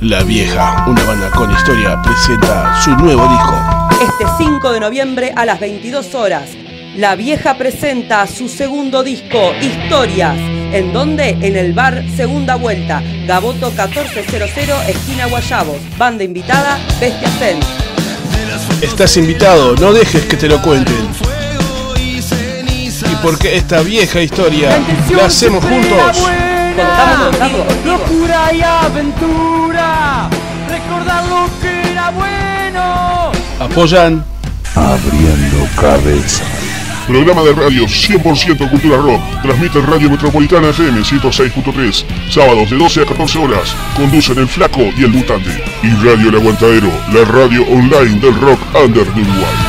La Vieja, una banda con historia, presenta su nuevo disco. Este 5 de noviembre a las 22 horas, La Vieja presenta su segundo disco, Historias. ¿En dónde? En el bar Segunda Vuelta, Gaboto 1400, esquina Guayabos. Banda invitada, Bestia Zen. Estás invitado, no dejes que te lo cuenten. Y porque esta vieja historia la hacemos juntos. Contamos, contamos. Locura y aventura, que era bueno. Apoyan Abriendo cabeza. Programa de radio 100% cultura rock. Transmite Radio Metropolitana FM 106.3. Sábados de 12 a 14 horas. Conducen el Flaco y el Mutante. Y Radio El Aguantadero, la radio online del rock under de Uruguay.